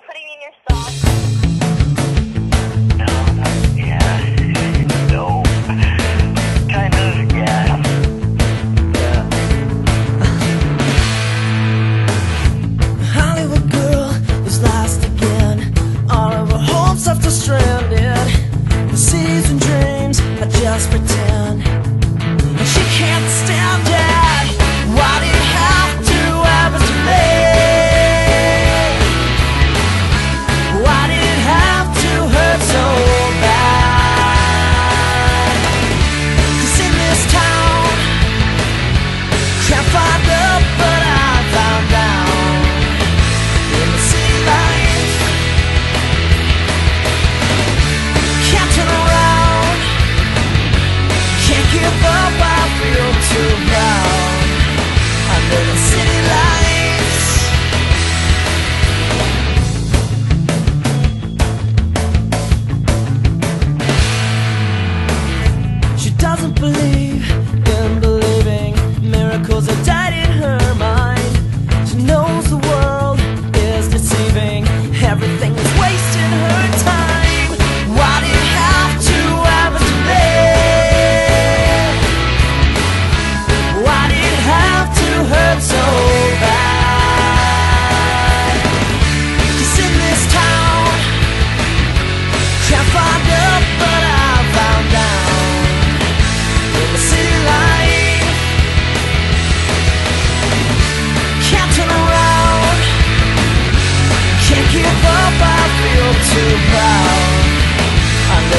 Putting in your Hollywood girl is lost again. All of her hopes stranded. Dreams I just pretend.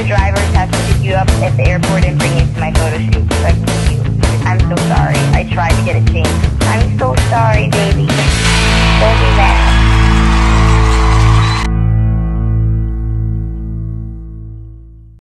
the drivers have to pick you up at the airport and bring you to my photo shoot so I'm so sorry. I tried to get it changed. I'm so sorry, baby. Don't do that.